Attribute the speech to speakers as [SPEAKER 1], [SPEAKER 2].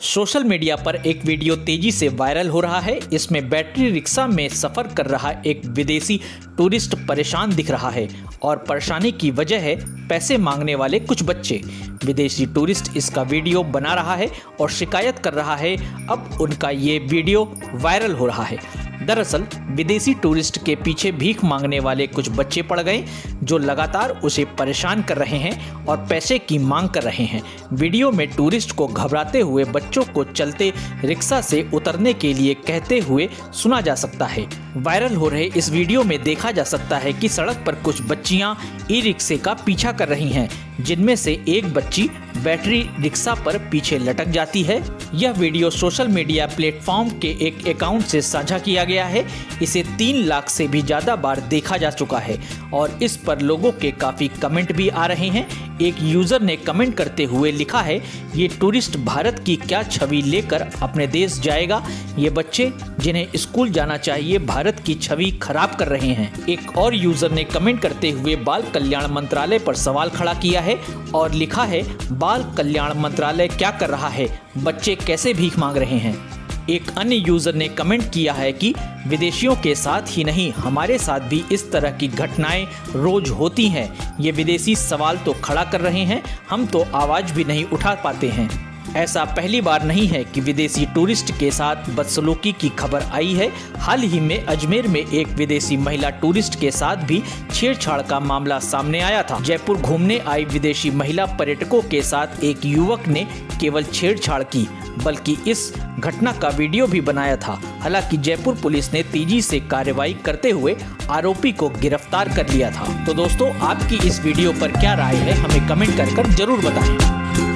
[SPEAKER 1] Social media पर एक video तेज़ी से वायरल हो रहा है। इसमें बैटरी रिक्शा में सफ़र कर रहा एक विदेशी टूरिस्ट परेशान दिख रहा है और परेशानी की वजह है पैसे मांगने वाले कुछ बच्चे। विदेशी टूरिस्ट इसका वीडियो बना रहा है और शिकायत कर रहा है, अब उनका ये वीडियो वायरल हो रहा है। दरअसल, विदेशी टूरिस्ट के पीछे भीख मांगने वाले कुछ बच्चे पड़ गए। जो लगातार उसे परेशान कर रहे हैं और पैसे की मांग कर रहे हैं। वीडियो में टूरिस्ट को घबराते हुए बच्चों को चलते रिक्शा से उतरने के लिए कहते हुए सुना जा सकता है। वायरल हो रहे इस वीडियो में देखा जा सकता है कि सड़क पर कुछ बच्चियाँ ई रिक्शे का पीछा कर रही हैं, जिनमें से एक बच्ची बैटरी रिक्शा पर पीछे लटक जाती है। यह वीडियो सोशल मीडिया प्लेटफॉर्म के एक अकाउंट से साझा किया गया है। इसे तीन लाख से भी ज़्यादा बार देखा जा चुका है और इस पर लोगों के काफ़ी कमेंट भी आ रहे हैं। एक यूज़र ने कमेंट करते हुए लिखा है, ये टूरिस्ट भारत की क्या छवि लेकर अपने देश जाएगा? ये बच्चे जिन्हें स्कूल जाना चाहिए, भारत की छवि खराब कर रहे हैं। एक और यूज़र ने कमेंट करते हुए बाल कल्याण मंत्रालय पर सवाल खड़ा किया है और लिखा है, बाल कल्याण मंत्रालय क्या कर रहा है? बच्चे कैसे भीख मांग रहे हैं? एक अन्य यूज़र ने कमेंट किया है कि विदेशियों के साथ ही नहीं, हमारे साथ भी इस तरह की घटनाएँ रोज होती हैं। ये विदेशी सवाल तो खड़ा कर रहे हैं, हम तो आवाज़ भी नहीं उठा पाते हैं। ऐसा पहली बार नहीं है कि विदेशी टूरिस्ट के साथ बदसलूकी की खबर आई है। हाल ही में अजमेर में एक विदेशी महिला टूरिस्ट के साथ भी छेड़छाड़ का मामला सामने आया था। जयपुर घूमने आई विदेशी महिला पर्यटकों के साथ एक युवक ने केवल छेड़छाड़ की बल्कि इस घटना का वीडियो भी बनाया था। हालाँकि जयपुर पुलिस ने तेज़ी से कार्रवाई करते हुए आरोपी को गिरफ़्तार कर लिया था। तो दोस्तों आपकी इस वीडियो पर क्या राय है हमें कमेंट कर, ज़रूर बताएँ।